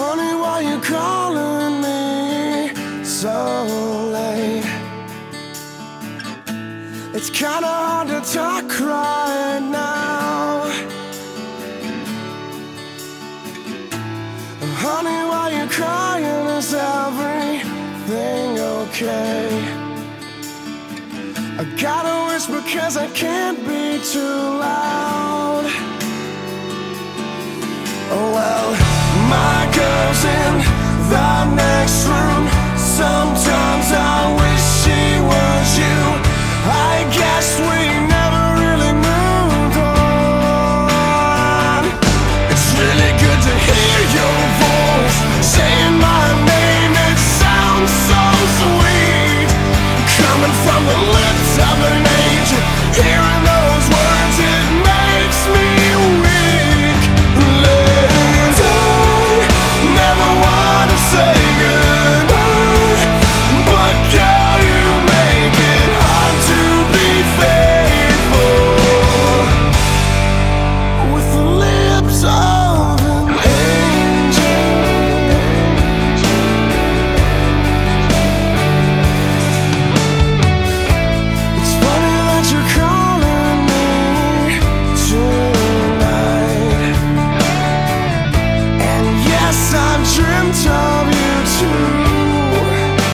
why you're calling me so late. It's kinda hard to talk right now. Honey, why you crying? Is everything okay? I gotta whisper cause I can't be too loud. From the lips of an